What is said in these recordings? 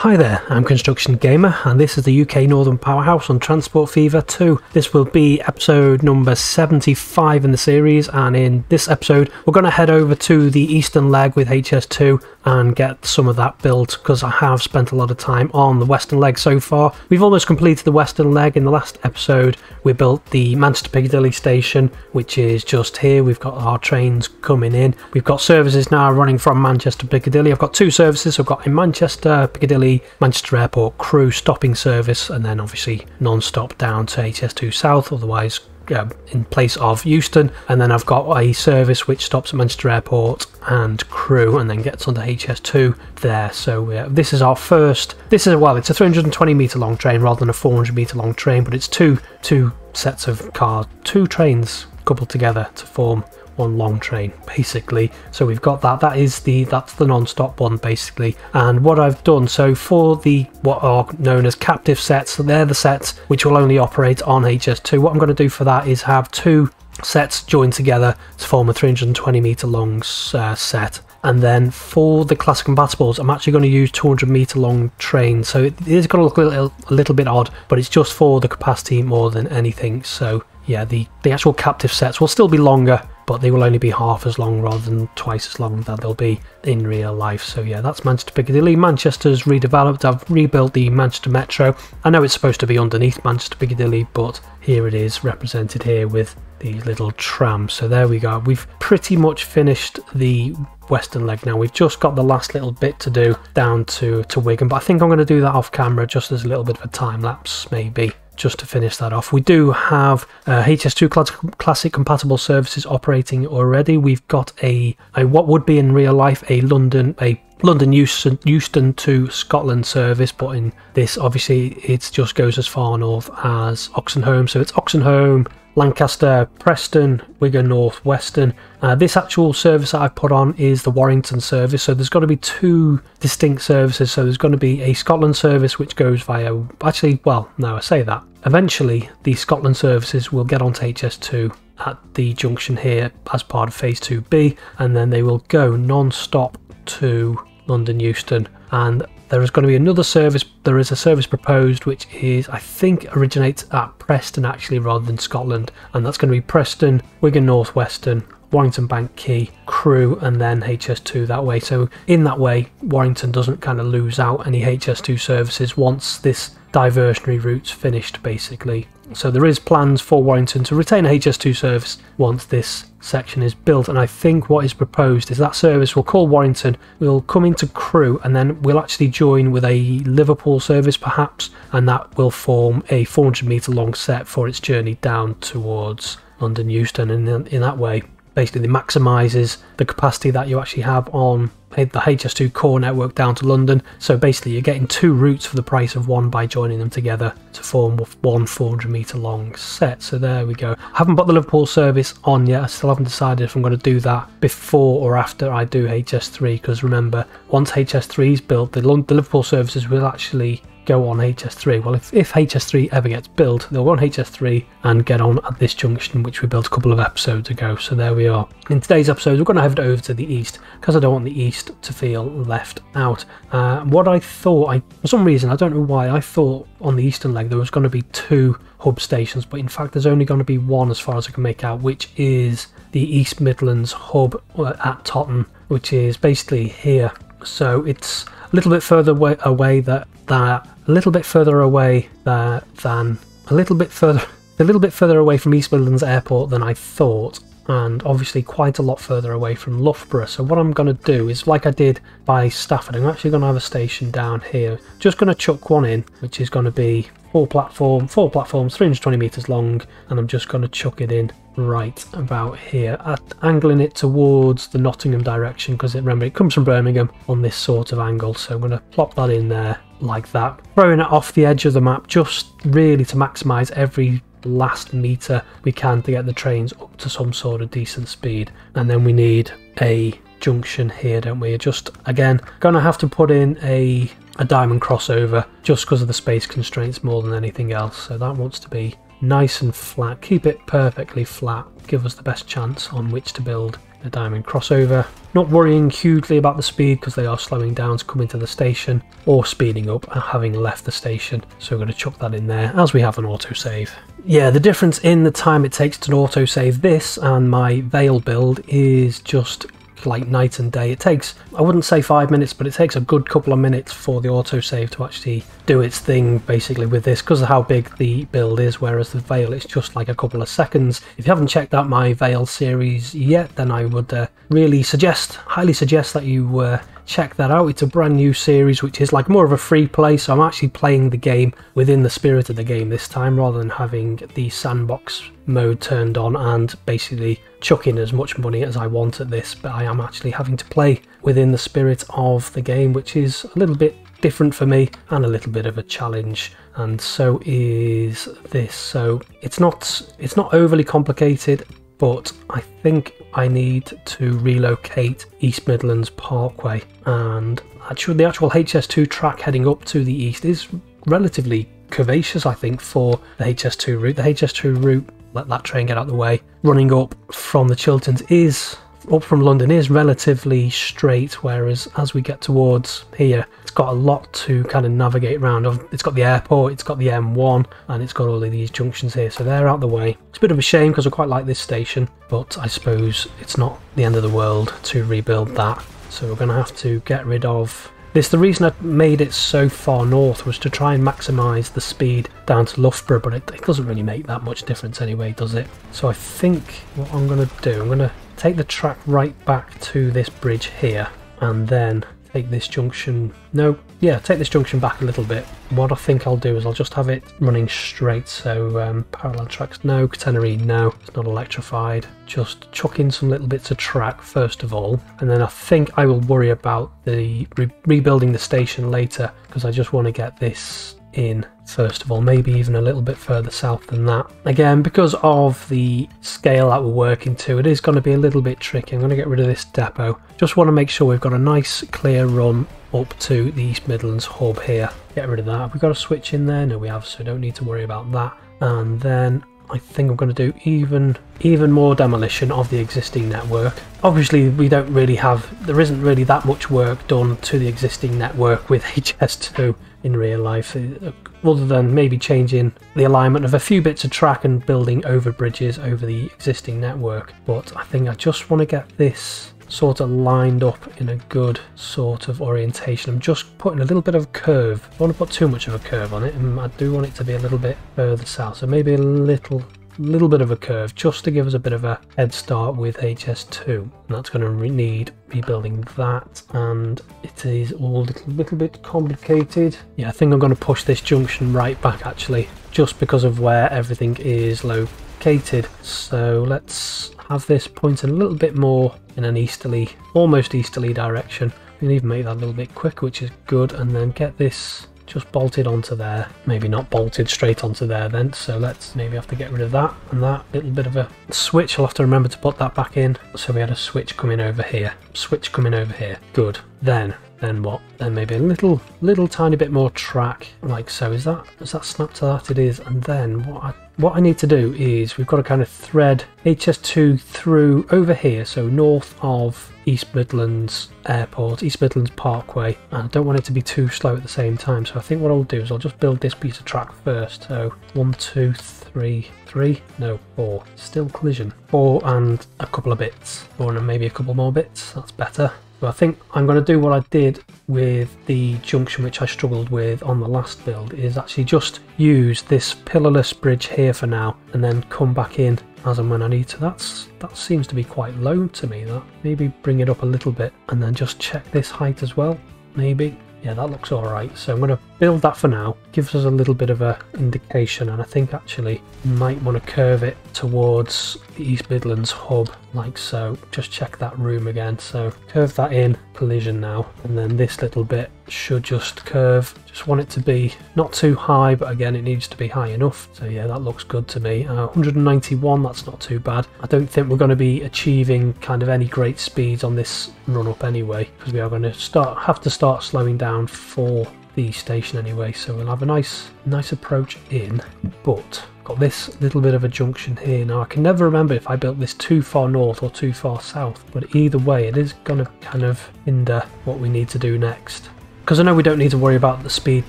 Hi there, I'm Construction Gamer, and this is the UK Northern Powerhouse on Transport Fever 2. This will be episode number 75 in the series, and in this episode, we're going to head over to the eastern leg with HS2 and get some of that built because I have spent a lot of time on the western leg so far. We've almost completed the western leg in the last episode. We built the Manchester Piccadilly station, which is just here. We've got our trains coming in. We've got services now running from Manchester Piccadilly. I've got two services. I've got in Manchester Piccadilly, Manchester Airport Crewe stopping service, and then obviously non-stop down to HS2 South. Otherwise, uh, in place of Euston, and then I've got a service which stops at Manchester Airport and Crewe, and then gets onto HS2 there. So uh, this is our first. This is well, it's a 320 meter long train rather than a 400 meter long train, but it's two two sets of cars, two trains coupled together to form one long train basically. So we've got that. That is the that's the non-stop one basically. And what I've done so for the what are known as captive sets so they're the sets which will only operate on HS2 what I'm going to do for that is have two sets joined together to form a 320 meter long uh, set. And then for the classic compatibles I'm actually going to use 200 meter long trains so it is going to look a little, a little bit odd but it's just for the capacity more than anything. So yeah the the actual captive sets will still be longer but they will only be half as long rather than twice as long that they'll be in real life. So yeah, that's Manchester Piccadilly. Manchester's redeveloped. I've rebuilt the Manchester Metro. I know it's supposed to be underneath Manchester Piccadilly, but here it is represented here with these little trams. So there we go. We've pretty much finished the western leg now. We've just got the last little bit to do down to, to Wigan, but I think I'm going to do that off camera just as a little bit of a time lapse maybe just to finish that off, we do have uh, HS2 Classic compatible services operating already. We've got a, a what would be in real life a London a London Euston, to Scotland service, but in this obviously it just goes as far north as Oxenholme. So it's Oxenholme, Lancaster, Preston, Wigan North, Western. Uh, this actual service that I've put on is the Warrington service, so there's got to be two distinct services. So there's going to be a Scotland service which goes via. Actually, well, no, I say that. Eventually, the Scotland services will get onto HS2 at the junction here as part of Phase 2B, and then they will go non stop to London Euston. And there is going to be another service. There is a service proposed which is, I think, originates at Preston actually rather than Scotland, and that's going to be Preston, Wigan North Western, Warrington Bank Quay, Crewe, and then HS2 that way. So in that way, Warrington doesn't kind of lose out any HS2 services once this diversionary route's finished, basically. So there is plans for Warrington to retain a HS2 service once this section is built and I think what is proposed is that service will call Warrington, will come into Crewe and then we'll actually join with a Liverpool service perhaps and that will form a 400 metre long set for its journey down towards London Euston and in, in that way basically maximises the capacity that you actually have on the HS2 core network down to London. So basically, you're getting two routes for the price of one by joining them together to form one 400 meter long set. So there we go. I haven't put the Liverpool service on yet. I still haven't decided if I'm going to do that before or after I do HS3. Because remember, once HS3 is built, the Liverpool services will actually go on HS3. Well, if, if HS3 ever gets built, they'll go on HS3 and get on at this junction, which we built a couple of episodes ago. So there we are. In today's episode, we're going to head over to the east because I don't want the east to feel left out. Uh, what I thought, I, for some reason, I don't know why, I thought on the eastern leg there was going to be two hub stations, but in fact, there's only going to be one as far as I can make out, which is the East Midlands hub uh, at Toton, which is basically here. So it's a little bit further away, away that that a little bit further away uh, than a little bit further a little bit further away from East Midlands Airport than I thought and obviously quite a lot further away from Loughborough. So what I'm going to do is like I did by Stafford, I'm actually going to have a station down here. Just going to chuck one in, which is going to be four platform, four platforms, 320 metres long, and I'm just going to chuck it in right about here, at, angling it towards the Nottingham direction because it remember it comes from Birmingham on this sort of angle. So I'm going to plop that in there like that, throwing it off the edge of the map just really to maximise every last meter we can to get the trains up to some sort of decent speed. And then we need a junction here, don't we? Just again, gonna have to put in a a diamond crossover just because of the space constraints more than anything else. So that wants to be nice and flat. Keep it perfectly flat. Give us the best chance on which to build diamond crossover. Not worrying hugely about the speed because they are slowing down to come into the station or speeding up and having left the station. So we're going to chuck that in there as we have an autosave. Yeah, the difference in the time it takes to autosave this and my Veil build is just like night and day. It takes, I wouldn't say five minutes, but it takes a good couple of minutes for the autosave to actually do its thing basically with this because of how big the build is, whereas the Veil it's just like a couple of seconds. If you haven't checked out my Veil series yet, then I would uh, really suggest, highly suggest that you uh, check that out. It's a brand new series which is like more of a free play, so I'm actually playing the game within the spirit of the game this time rather than having the sandbox mode turned on and basically chucking as much money as I want at this, but I am actually having to play within the spirit of the game, which is a little bit different for me and a little bit of a challenge and so is this so it's not it's not overly complicated but I think I need to relocate East Midlands Parkway and actually the actual HS2 track heading up to the east is relatively curvaceous I think for the HS2 route. The HS2 route, let that train get out of the way, running up from the Chilterns is up from London is relatively straight, whereas as we get towards here, it's got a lot to kind of navigate around. It's got the airport, it's got the M1, and it's got all of these junctions here, so they're out of the way. It's a bit of a shame because I quite like this station, but I suppose it's not the end of the world to rebuild that. So we're going to have to get rid of this. The reason I made it so far north was to try and maximise the speed down to Loughborough, but it, it doesn't really make that much difference anyway, does it? So I think what I'm going to do, I'm going to take the track right back to this bridge here and then take this junction no yeah take this junction back a little bit. What I think I'll do is I'll just have it running straight so um, parallel tracks. No catenary no it's not electrified. Just chuck in some little bits of track first of all and then I think I will worry about the re rebuilding the station later because I just want to get this in first of all, maybe even a little bit further south than that. Again, because of the scale that we're working to, it is going to be a little bit tricky. I'm going to get rid of this depot. Just want to make sure we've got a nice clear run up to the East Midlands hub here. Get rid of that. Have we got a switch in there? No, we have, so don't need to worry about that. And then I think I'm going to do even even more demolition of the existing network. Obviously we don't really have, there isn't really that much work done to the existing network with HS2 in real life, uh, other than maybe changing the alignment of a few bits of track and building over bridges over the existing network. But I think I just want to get this sort of lined up in a good sort of orientation. I'm just putting a little bit of a curve. I don't want to put too much of a curve on it and I do want it to be a little bit further south. So maybe a little little bit of a curve just to give us a bit of a head start with HS2 and that's going to need rebuilding that and it is all a little, little bit complicated. Yeah I think I'm going to push this junction right back actually just because of where everything is located. So let's have this pointing a little bit more in an easterly almost easterly direction. We can even make that a little bit quicker which is good and then get this just bolted onto there. Maybe not bolted straight onto there then so let's maybe have to get rid of that and that little bit of a switch. I'll have to remember to put that back in. So we had a switch coming over here. Switch coming over here. Good. Then then what then maybe a little little tiny bit more track like so is that is that snap to that it is and then what I what I need to do is we've got to kind of thread HS2 through over here, so north of East Midlands Airport, East Midlands Parkway, and I don't want it to be too slow at the same time, so I think what I'll do is I'll just build this piece of track first. So one, two, three, three, no, four. Still collision. Four and a couple of bits, or and maybe a couple more bits, that's better. I think I'm going to do what I did with the junction which I struggled with on the last build is actually just use this pillarless bridge here for now and then come back in as and when I need to. That's That seems to be quite low to me that. Maybe bring it up a little bit and then just check this height as well maybe. Yeah, that looks alright. So I'm going to build that for now. Gives us a little bit of a indication and I think actually might want to curve it towards the East Midlands hub like so. Just check that room again. So curve that in, collision now. And then this little bit should just curve. Just want it to be not too high, but again, it needs to be high enough. So yeah, that looks good to me. Uh, 191, that's not too bad. I don't think we're going to be achieving kind of any great speeds on this run up anyway, because we are going to start have to start slowing down for the station anyway, so we'll have a nice, nice approach in. But got this little bit of a junction here. Now I can never remember if I built this too far north or too far south, but either way, it is going to kind of hinder what we need to do next. Because I know we don't need to worry about the speed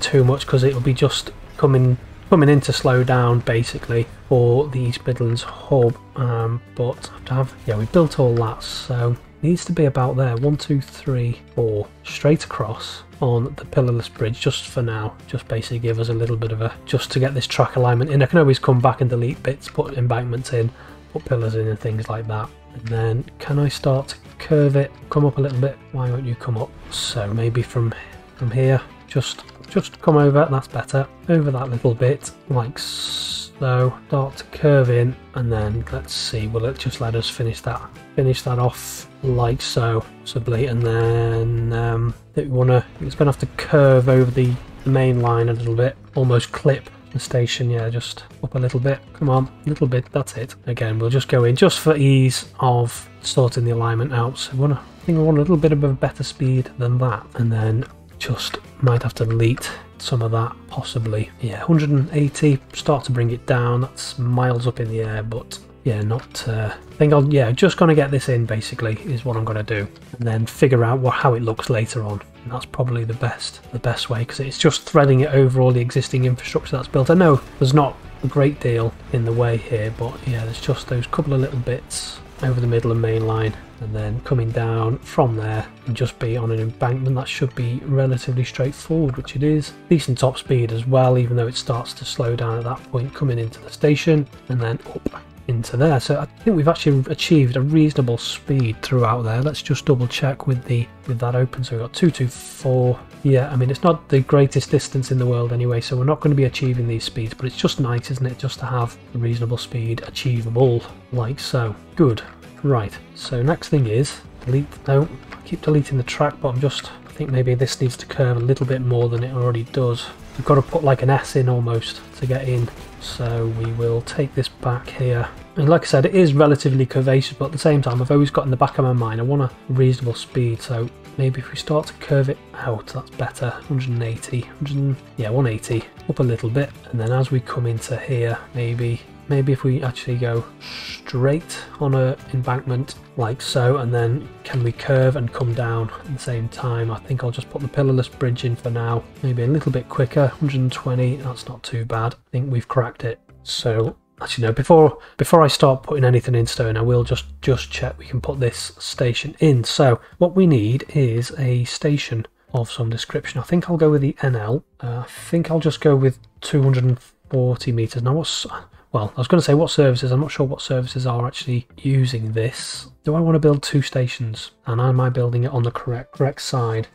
too much, because it'll be just coming coming in to slow down basically for the East Midlands hub. Um, but have to have yeah, we built all that, so needs to be about there. One, two, three, four, straight across on the pillarless bridge just for now. Just basically give us a little bit of a, just to get this track alignment in. I can always come back and delete bits, put embankments in, put pillars in and things like that. And then can I start to curve it, come up a little bit? Why won't you come up? So maybe from, from here, just, just come over, that's better. Over that little bit, like so start to curve in and then let's see will it just let us finish that finish that off like so? Possibly and then um, we want to it's gonna have to curve over the, the main line a little bit. Almost clip the station yeah just up a little bit. Come on a little bit that's it. Again we'll just go in just for ease of sorting the alignment out. So we want to I think we want a little bit of a better speed than that. And then just might have to delete some of that possibly. Yeah 180 start to bring it down. That's miles up in the air but yeah not uh, I think I'll yeah just gonna get this in basically is what I'm gonna do. And then figure out what how it looks later on. And that's probably the best the best way because it's just threading it over all the existing infrastructure that's built. I know there's not a great deal in the way here but yeah there's just those couple of little bits over the middle and main line and then coming down from there and just be on an embankment that should be relatively straightforward which it is. Decent top speed as well even though it starts to slow down at that point coming into the station and then up into there. So I think we've actually achieved a reasonable speed throughout there. Let's just double check with the with that open. So we've got 224 yeah I mean it's not the greatest distance in the world anyway so we're not going to be achieving these speeds but it's just nice isn't it just to have a reasonable speed achievable like so. Good. Right, so next thing is, delete, no, I keep deleting the track, but I'm just, I think maybe this needs to curve a little bit more than it already does. We've got to put like an S in almost to get in, so we will take this back here. And like I said, it is relatively curvaceous, but at the same time, I've always got in the back of my mind, I want a reasonable speed, so maybe if we start to curve it out, that's better. 180, 100, yeah, 180, up a little bit, and then as we come into here, maybe maybe if we actually go straight on a embankment like so and then can we curve and come down at the same time? I think I'll just put the pillarless bridge in for now. Maybe a little bit quicker 120 that's not too bad. I think we've cracked it. So actually no before before I start putting anything in stone I will just just check we can put this station in. So what we need is a station of some description. I think I'll go with the NL uh, I think I'll just go with 240 meters. Now what's well, I was going to say what services, I'm not sure what services are actually using this. Do I want to build two stations? And am I building it on the correct, correct side?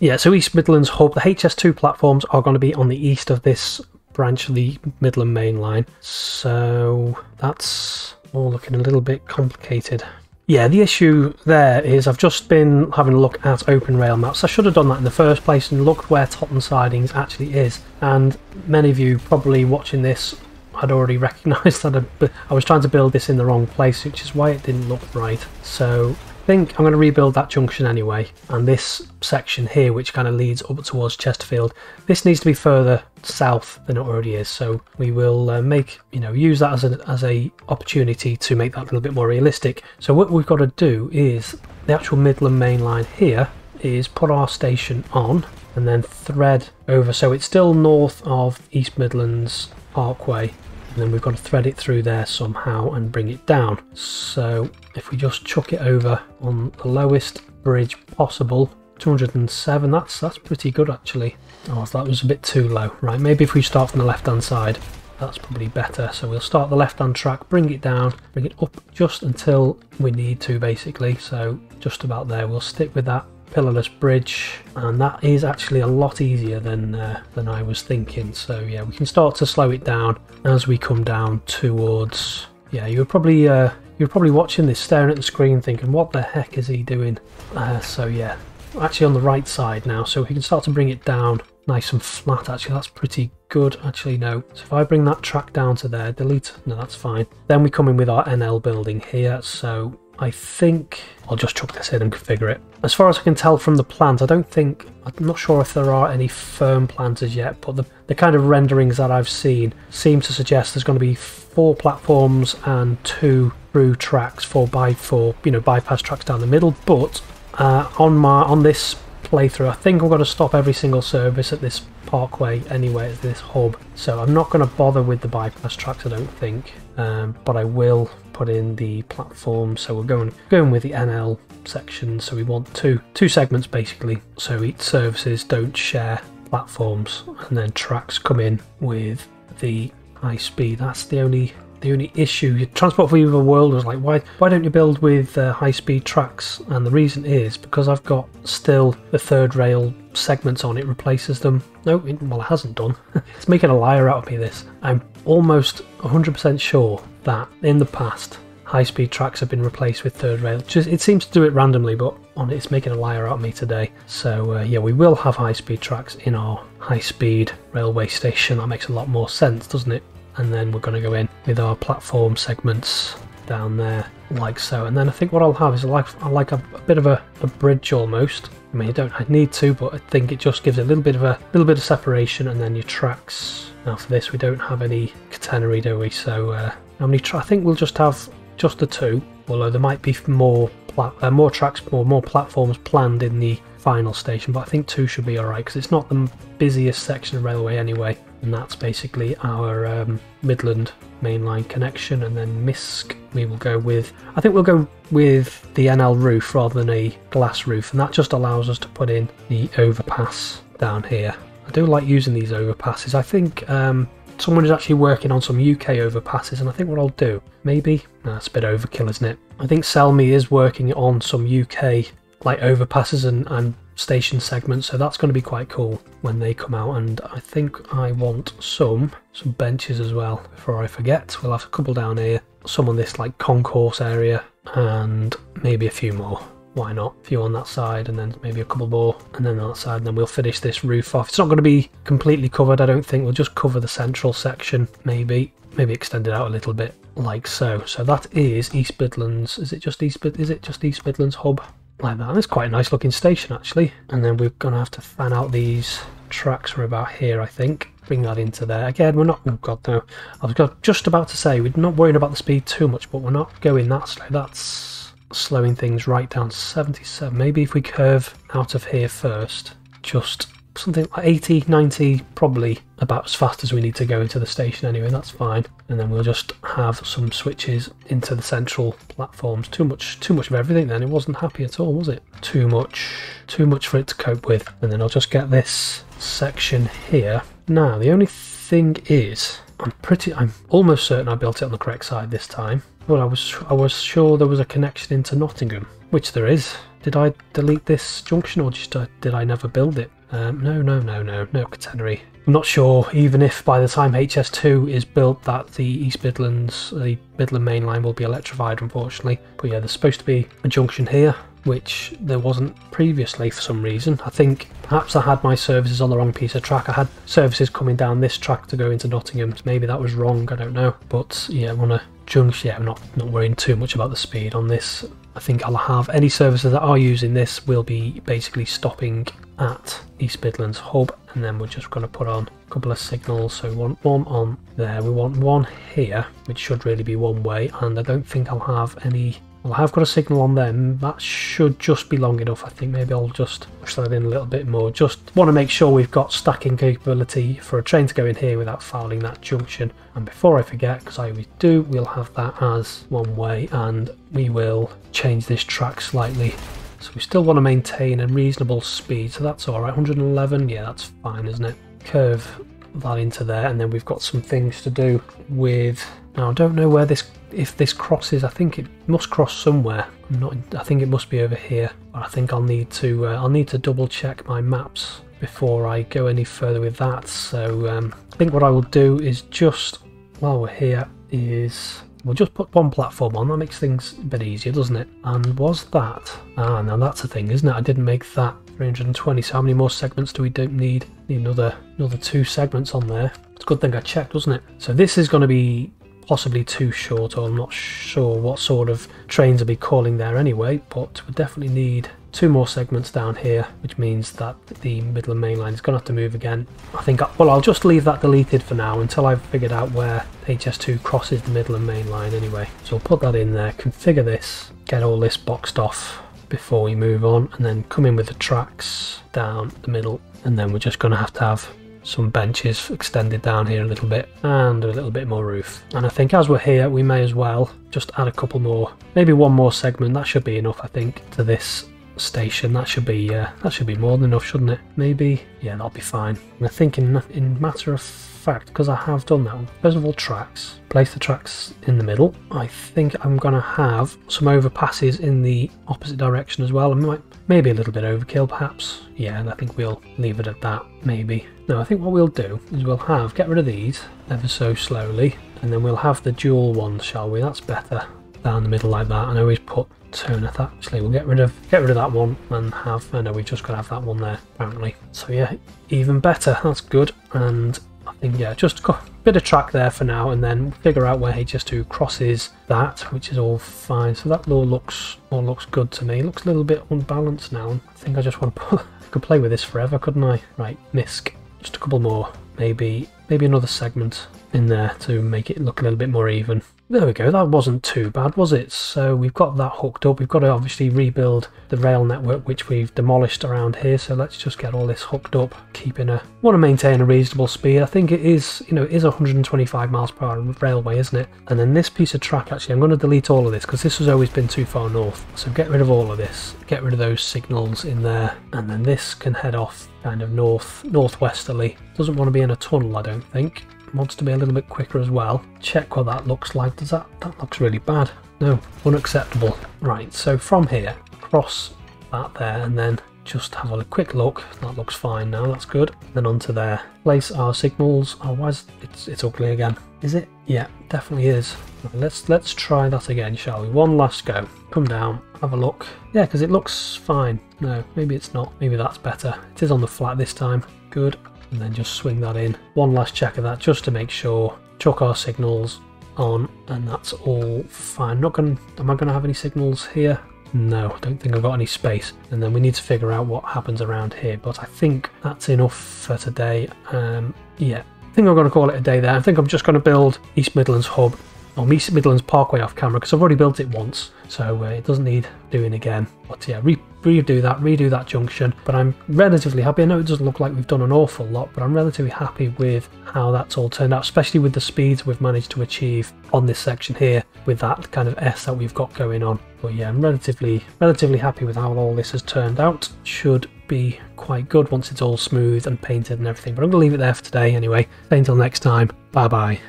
Yeah, so East Midlands Hub, the HS2 platforms are going to be on the east of this branch of the Midland Main Line. So that's all looking a little bit complicated. Yeah, the issue there is I've just been having a look at open rail maps. I should have done that in the first place and looked where Toton Sidings actually is. And many of you probably watching this I'd already recognised that I was trying to build this in the wrong place, which is why it didn't look right. So I think I'm going to rebuild that junction anyway. And this section here, which kind of leads up towards Chesterfield, this needs to be further south than it already is. So we will uh, make, you know, use that as a, as a opportunity to make that a little bit more realistic. So what we've got to do is the actual Midland main line here is put our station on and then thread over so it's still north of East Midlands Parkway and then we've got to thread it through there somehow and bring it down. So if we just chuck it over on the lowest bridge possible, 207, that's that's pretty good actually. Oh, that was a bit too low. Right, maybe if we start from the left hand side, that's probably better. So we'll start the left hand track, bring it down, bring it up just until we need to basically. So just about there, we'll stick with that pillarless bridge and that is actually a lot easier than uh, than I was thinking. So yeah we can start to slow it down as we come down towards yeah you're probably uh, you're probably watching this staring at the screen thinking what the heck is he doing? Uh, so yeah actually on the right side now so we can start to bring it down nice and flat actually. That's pretty good actually no. So if I bring that track down to there delete no that's fine. Then we come in with our NL building here so I think I'll just chuck this in and configure it. As far as I can tell from the plans, I don't think, I'm not sure if there are any firm plans as yet, but the, the kind of renderings that I've seen seem to suggest there's going to be four platforms and two through tracks, four by four, you know, bypass tracks down the middle, but uh, on my on this playthrough. I think I'm going to stop every single service at this parkway anyway, at this hub. So I'm not going to bother with the bypass tracks, I don't think. Um, but I will put in the platform. So we're going going with the NL section. So we want two two segments basically. So each services don't share platforms, and then tracks come in with the high speed. That's the only the only issue transport fever world was like why why don't you build with uh, high speed tracks? And the reason is because i've got still the third rail segments on it replaces them. No it, well it hasn't done. It's making a liar out of me this. I'm almost 100% sure that in the past high speed tracks have been replaced with third rail. Just it seems to do it randomly but on it, it's making a liar out of me today. So uh, yeah we will have high speed tracks in our high speed railway station. That makes a lot more sense doesn't it and then we're going to go in with our platform segments down there like so. And then I think what I'll have is like I like a, a, bit of a, a, bridge almost. I mean you don't I need to but I think it just gives a little bit of a little bit of separation and then your tracks. Now for this we don't have any catenary do we? So uh, how many I think we'll just have just the two although there might be more uh, more tracks more more platforms planned in the final station but I think two should be alright because it's not the busiest section of railway anyway and that's basically our um, Midland mainline connection. And then MISC we will go with I think we'll go with the NL roof rather than a glass roof. And that just allows us to put in the overpass down here. I do like using these overpasses. I think um, someone is actually working on some UK overpasses and I think what I'll do maybe that's a bit overkill isn't it? I think Selmy is working on some UK like overpasses and, and station segments so that's going to be quite cool when they come out and I think I want some some benches as well before I forget. We'll have a couple down here some on this like concourse area and maybe a few more. Why not? A few on that side and then maybe a couple more and then on that side and then we'll finish this roof off. It's not going to be completely covered I don't think. We'll just cover the central section maybe maybe extend it out a little bit like so. So that is East Midlands. Is it just East is it just East Midlands hub like that. It's quite a nice looking station actually. And then we're going to have to fan out these tracks from about here, I think. Bring that into there. Again, we're not, oh god no, I was just about to say, we're not worrying about the speed too much, but we're not going that slow. That's slowing things right down 77. Maybe if we curve out of here first, just something like 80, 90, probably about as fast as we need to go into the station anyway, that's fine. And then we'll just have some switches into the central platforms. Too much too much of everything then, it wasn't happy at all, was it? Too much, too much for it to cope with. And then I'll just get this section here. Now, the only thing is, I'm pretty, I'm almost certain I built it on the correct side this time. But I was, I was sure there was a connection into Nottingham, which there is. Did I delete this junction or just uh, did I never build it? Um, no, no, no, no, no catenary. I'm not sure even if by the time HS2 is built that the East Midlands, the Midland main line will be electrified unfortunately. But yeah, there's supposed to be a junction here which there wasn't previously for some reason. I think perhaps I had my services on the wrong piece of track. I had services coming down this track to go into Nottingham. Maybe that was wrong, I don't know. But yeah, I'm on a junction. Yeah, I'm not, not worrying too much about the speed on this. I think I'll have any services that are using this will be basically stopping at East Midlands hub and then we're just going to put on a couple of signals so we want one on there we want one here which should really be one way and I don't think I'll have any well, I have got a signal on them. That should just be long enough. I think maybe I'll just push that in a little bit more. Just want to make sure we've got stacking capability for a train to go in here without fouling that junction. And before I forget, because I always do, we'll have that as one way and we will change this track slightly so we still want to maintain a reasonable speed, so that's alright. 111, yeah, that's fine, isn't it? Curve that into there, and then we've got some things to do with... Now, I don't know where this, if this crosses, I think it must cross somewhere. I'm not, I think it must be over here, but I think I'll need to, uh, I'll need to double check my maps before I go any further with that. So um, I think what I will do is just, while we're here, is We'll just put one platform on, that makes things a bit easier, doesn't it? And was that... Ah, now that's a thing, isn't it? I didn't make that 320, so how many more segments do we don't need? Need another, another two segments on there. It's a good thing I checked, wasn't it? So this is going to be possibly too short, or I'm not sure what sort of trains will be calling there anyway, but we definitely need two more segments down here, which means that the Midland Main Line is going to have to move again. I think, well, I'll just leave that deleted for now until I've figured out where HS2 crosses the Midland Main Line anyway. So I'll put that in there, configure this, get all this boxed off before we move on, and then come in with the tracks down the middle, and then we're just going to have to have some benches extended down here a little bit and a little bit more roof and I think as we're here we may as well just add a couple more maybe one more segment that should be enough I think to this station. That should be uh, that should be more than enough, shouldn't it? Maybe. Yeah, that'll be fine. I think in in matter of fact, because I have done that. First of all, tracks. Place the tracks in the middle. I think I'm gonna have some overpasses in the opposite direction as well. I might maybe a little bit overkill, perhaps. Yeah, and I think we'll leave it at that. Maybe. No, I think what we'll do is we'll have get rid of these ever so slowly, and then we'll have the dual ones, shall we? That's better down the middle like that. And always put Turneth actually. We'll get rid of get rid of that one and have I know we've just got to have that one there apparently. So yeah, even better. That's good. And I think yeah, just bit of track there for now, and then figure out where HS2 crosses that, which is all fine. So that all looks all looks good to me. It looks a little bit unbalanced now. I think I just want to put, I could play with this forever, couldn't I? Right, misc. Just a couple more. Maybe maybe another segment in there to make it look a little bit more even. There we go, that wasn't too bad, was it? So we've got that hooked up. We've got to obviously rebuild the rail network, which we've demolished around here. So let's just get all this hooked up, keeping a, want to maintain a reasonable speed. I think it is, you know, it is 125 miles per hour railway, isn't it? And then this piece of track, actually, I'm going to delete all of this because this has always been too far north. So get rid of all of this, get rid of those signals in there. And then this can head off kind of north, northwesterly. Doesn't want to be in a tunnel, I don't think wants to be a little bit quicker as well. Check what that looks like. Does that, that looks really bad. No, unacceptable. Right, so from here, cross that there and then just have a quick look. That looks fine now, that's good. Then onto there. Place our signals. Oh, why is it's it's ugly again? Is it? Yeah, definitely is. Right, let's let's try that again, shall we? One last go. Come down, have a look. Yeah, because it looks fine. No, maybe it's not. Maybe that's better. It is on the flat this time. Good and then just swing that in. One last check of that just to make sure. Chuck our signals on and that's all fine. Not going am I gonna have any signals here? No, I don't think I've got any space. And then we need to figure out what happens around here. But I think that's enough for today. Um, yeah, I think I'm going to call it a day there. I think I'm just going to build East Midlands Hub or East Midlands Parkway off camera because I've already built it once. So uh, it doesn't need doing again. But yeah, re redo that, redo that junction. But I'm relatively happy. I know it doesn't look like we've done an awful lot, but I'm relatively happy with how that's all turned out, especially with the speeds we've managed to achieve on this section here with that kind of S that we've got going on. But yeah, I'm relatively relatively happy with how all this has turned out. Should be quite good once it's all smooth and painted and everything. But I'm going to leave it there for today anyway. Until next time, bye bye.